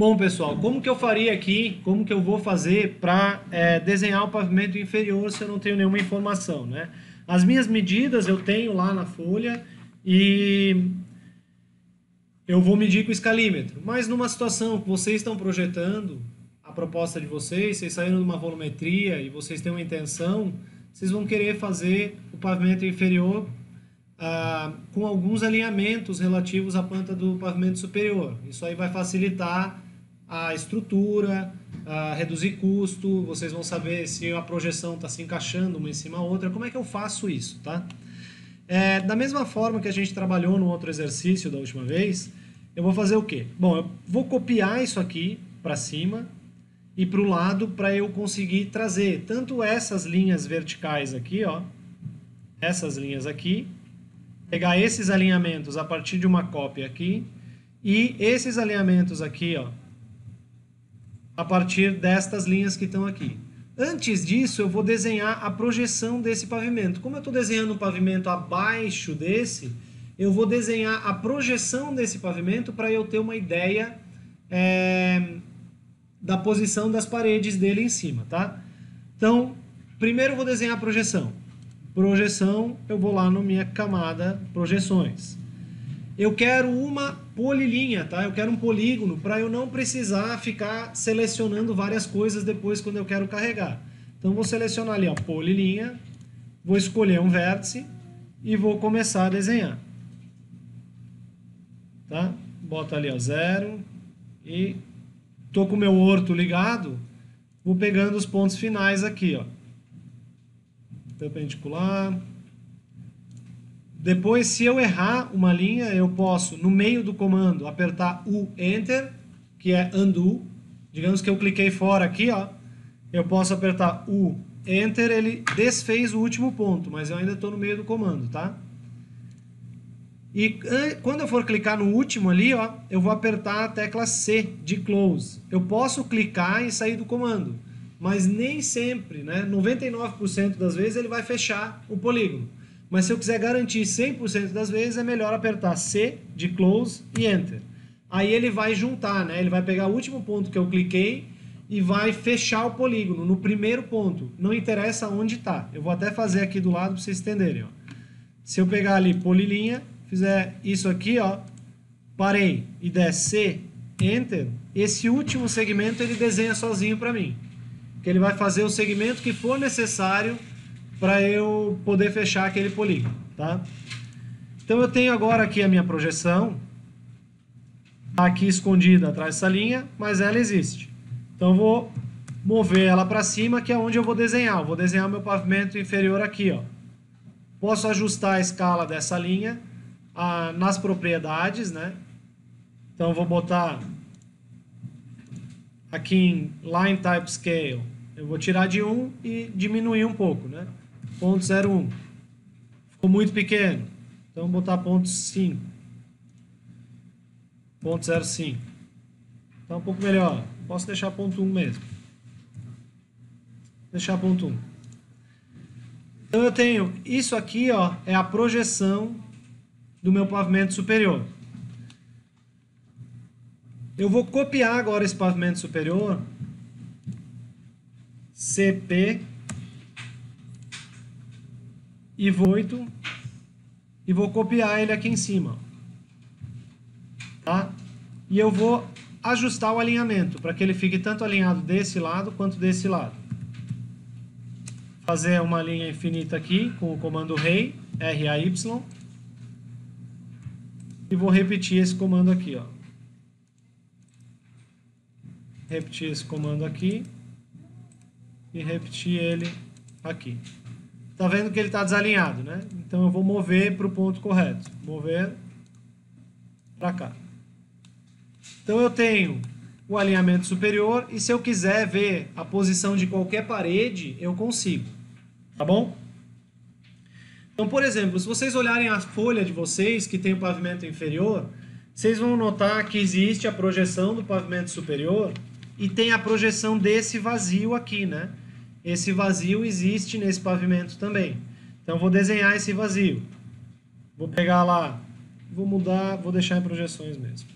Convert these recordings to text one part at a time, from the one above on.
Bom, pessoal, como que eu faria aqui, como que eu vou fazer para é, desenhar o pavimento inferior se eu não tenho nenhuma informação, né? As minhas medidas eu tenho lá na folha e eu vou medir com o escalímetro. Mas numa situação que vocês estão projetando a proposta de vocês, vocês saíram de uma volumetria e vocês têm uma intenção, vocês vão querer fazer o pavimento inferior ah, com alguns alinhamentos relativos à planta do pavimento superior. Isso aí vai facilitar a estrutura, a reduzir custo, vocês vão saber se a projeção está se encaixando uma em cima da outra, como é que eu faço isso, tá? É, da mesma forma que a gente trabalhou no outro exercício da última vez, eu vou fazer o quê? Bom, eu vou copiar isso aqui para cima e para o lado para eu conseguir trazer tanto essas linhas verticais aqui, ó, essas linhas aqui, pegar esses alinhamentos a partir de uma cópia aqui e esses alinhamentos aqui, ó, a partir destas linhas que estão aqui. Antes disso, eu vou desenhar a projeção desse pavimento. Como eu estou desenhando um pavimento abaixo desse, eu vou desenhar a projeção desse pavimento para eu ter uma ideia é, da posição das paredes dele em cima, tá? Então, primeiro eu vou desenhar a projeção. Projeção, eu vou lá na minha camada projeções. Eu quero uma polilinha, tá? Eu quero um polígono para eu não precisar ficar selecionando várias coisas depois quando eu quero carregar. Então vou selecionar ali, ó, polilinha, vou escolher um vértice e vou começar a desenhar. Tá? Bota ali, ó, zero e tô com o meu orto ligado, vou pegando os pontos finais aqui, ó. Perpendicular, depois, se eu errar uma linha, eu posso, no meio do comando, apertar o Enter, que é Undo. Digamos que eu cliquei fora aqui, ó. Eu posso apertar o Enter, ele desfez o último ponto, mas eu ainda estou no meio do comando, tá? E quando eu for clicar no último ali, ó, eu vou apertar a tecla C de Close. Eu posso clicar e sair do comando, mas nem sempre, né? 99% das vezes ele vai fechar o polígono. Mas se eu quiser garantir 100% das vezes, é melhor apertar C de close e enter. Aí ele vai juntar, né? Ele vai pegar o último ponto que eu cliquei e vai fechar o polígono no primeiro ponto. Não interessa onde está. Eu vou até fazer aqui do lado para vocês entenderem. Ó. Se eu pegar ali polilinha, fizer isso aqui, ó, parei e der C, Enter, esse último segmento ele desenha sozinho para mim. Que ele vai fazer o segmento que for necessário para eu poder fechar aquele polígono, tá? Então eu tenho agora aqui a minha projeção, tá aqui escondida atrás dessa linha, mas ela existe. Então eu vou mover ela para cima, que é onde eu vou desenhar. Eu vou desenhar o meu pavimento inferior aqui, ó. Posso ajustar a escala dessa linha ah, nas propriedades, né? Então vou botar aqui em Line Type Scale, eu vou tirar de 1 e diminuir um pouco, né? Ponto 0,1. Ficou muito pequeno. Então, vou botar ponto 5. Ponto 0,5. Está um pouco melhor. Posso deixar ponto 1 mesmo. Deixar ponto 1. Então, eu tenho isso aqui, ó, é a projeção do meu pavimento superior. Eu vou copiar agora esse pavimento superior. CP e vou 8 e vou copiar ele aqui em cima. Tá? E eu vou ajustar o alinhamento para que ele fique tanto alinhado desse lado quanto desse lado. Fazer uma linha infinita aqui com o comando REI, R-A-Y. E vou repetir esse comando aqui, ó. Repetir esse comando aqui e repetir ele aqui. Tá vendo que ele está desalinhado, né? Então eu vou mover para o ponto correto. Mover para cá. Então eu tenho o alinhamento superior e se eu quiser ver a posição de qualquer parede, eu consigo. Tá bom? Então, por exemplo, se vocês olharem a folha de vocês que tem o pavimento inferior, vocês vão notar que existe a projeção do pavimento superior e tem a projeção desse vazio aqui, né? Esse vazio existe nesse pavimento também. Então vou desenhar esse vazio. Vou pegar lá, vou mudar, vou deixar em projeções mesmo.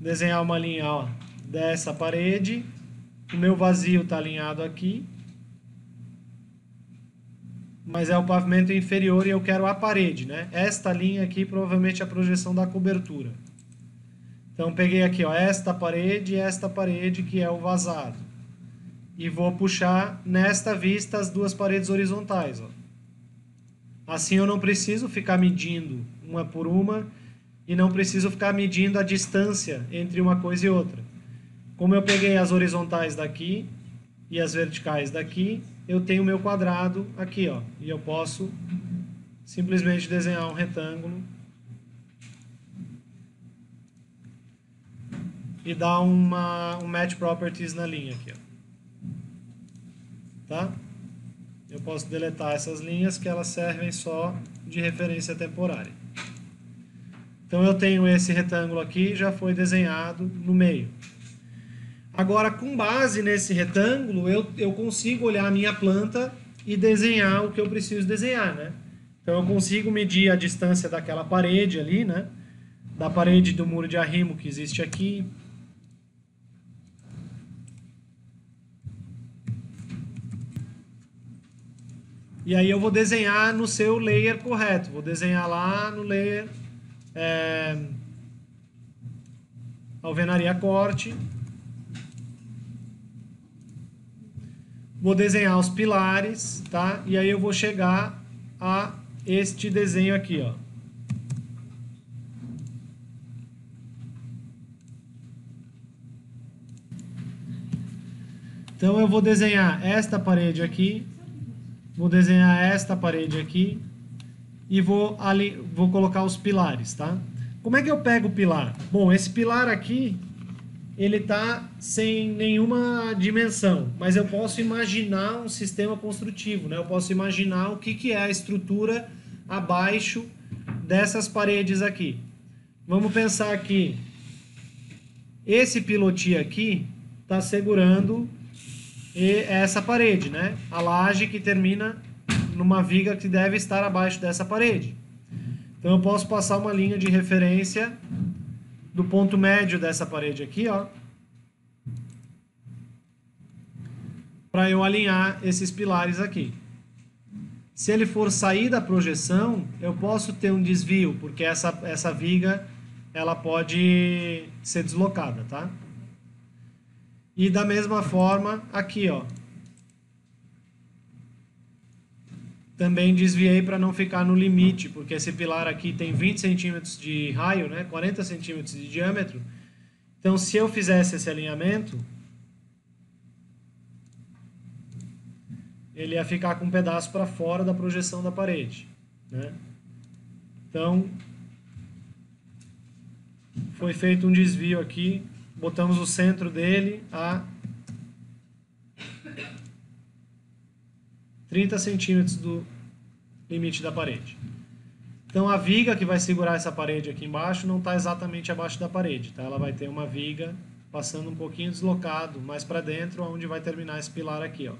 desenhar uma linha ó, dessa parede. O meu vazio está alinhado aqui. Mas é o pavimento inferior e eu quero a parede, né? Esta linha aqui provavelmente é a projeção da cobertura. Então peguei aqui, ó, esta parede e esta parede que é o vazado. E vou puxar nesta vista as duas paredes horizontais, ó. Assim eu não preciso ficar medindo uma por uma e não preciso ficar medindo a distância entre uma coisa e outra. Como eu peguei as horizontais daqui e as verticais daqui, eu tenho meu quadrado aqui, ó, e eu posso simplesmente desenhar um retângulo e dar uma, um match properties na linha aqui, ó. Tá? Eu posso deletar essas linhas que elas servem só de referência temporária. Então eu tenho esse retângulo aqui, já foi desenhado no meio. Agora, com base nesse retângulo, eu, eu consigo olhar a minha planta e desenhar o que eu preciso desenhar, né? Então eu consigo medir a distância daquela parede ali, né? Da parede do muro de arrimo que existe aqui. E aí eu vou desenhar no seu layer correto. Vou desenhar lá no layer é, alvenaria corte. Vou desenhar os pilares, tá? E aí eu vou chegar a este desenho aqui, ó. Então eu vou desenhar esta parede aqui, vou desenhar esta parede aqui, e vou, ali, vou colocar os pilares, tá? Como é que eu pego o pilar? Bom, esse pilar aqui, ele tá sem nenhuma dimensão, mas eu posso imaginar um sistema construtivo, né? Eu posso imaginar o que, que é a estrutura abaixo dessas paredes aqui. Vamos pensar que esse pilotia aqui está segurando essa parede, né? A laje que termina numa viga que deve estar abaixo dessa parede. Então eu posso passar uma linha de referência do ponto médio dessa parede aqui, ó, para eu alinhar esses pilares aqui. Se ele for sair da projeção, eu posso ter um desvio, porque essa, essa viga ela pode ser deslocada, tá? E da mesma forma aqui, ó, também desviei para não ficar no limite, porque esse pilar aqui tem 20 centímetros de raio, né, 40 centímetros de diâmetro. Então, se eu fizesse esse alinhamento, ele ia ficar com um pedaço para fora da projeção da parede. Né? Então, foi feito um desvio aqui, botamos o centro dele a 30 centímetros do limite da parede. Então a viga que vai segurar essa parede aqui embaixo não está exatamente abaixo da parede, tá? Ela vai ter uma viga passando um pouquinho deslocado, mais para dentro, onde vai terminar esse pilar aqui, ó.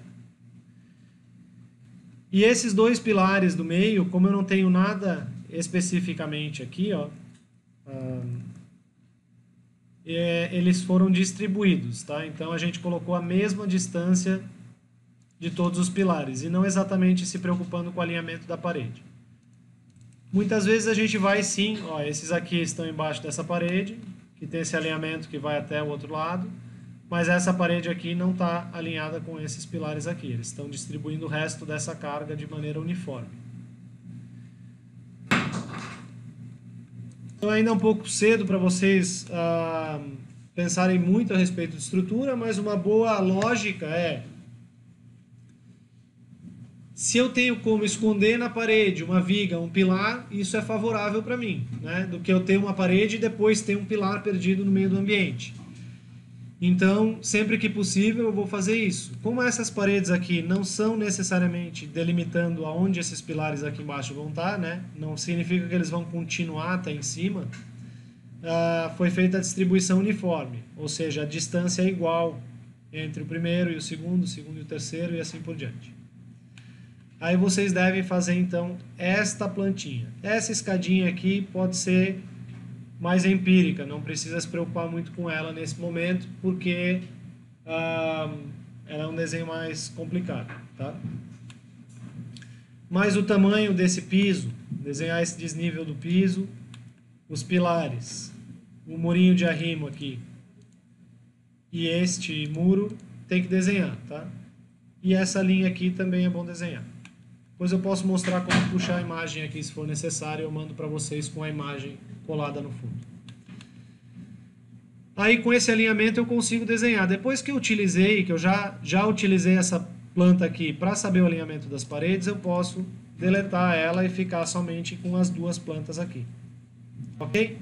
E esses dois pilares do meio, como eu não tenho nada especificamente aqui, ó, é, eles foram distribuídos, tá? Então a gente colocou a mesma distância de todos os pilares e não exatamente se preocupando com o alinhamento da parede. Muitas vezes a gente vai sim, ó, esses aqui estão embaixo dessa parede, que tem esse alinhamento que vai até o outro lado, mas essa parede aqui não está alinhada com esses pilares aqui, eles estão distribuindo o resto dessa carga de maneira uniforme. Então ainda é um pouco cedo para vocês ah, pensarem muito a respeito de estrutura, mas uma boa lógica é se eu tenho como esconder na parede uma viga, um pilar, isso é favorável para mim, né? Do que eu ter uma parede e depois ter um pilar perdido no meio do ambiente. Então, sempre que possível, eu vou fazer isso. Como essas paredes aqui não são necessariamente delimitando aonde esses pilares aqui embaixo vão estar, né? Não significa que eles vão continuar até em cima. Uh, foi feita a distribuição uniforme, ou seja, a distância é igual entre o primeiro e o segundo, o segundo e o terceiro e assim por diante. Aí vocês devem fazer então esta plantinha. Essa escadinha aqui pode ser mais empírica, não precisa se preocupar muito com ela nesse momento, porque ela é um desenho mais complicado, tá? Mas o tamanho desse piso, desenhar esse desnível do piso, os pilares, o murinho de arrimo aqui e este muro tem que desenhar, tá? E essa linha aqui também é bom desenhar. Depois eu posso mostrar como puxar a imagem aqui se for necessário, eu mando para vocês com a imagem colada no fundo. Aí com esse alinhamento eu consigo desenhar. Depois que eu utilizei, que eu já, já utilizei essa planta aqui para saber o alinhamento das paredes, eu posso deletar ela e ficar somente com as duas plantas aqui. Ok?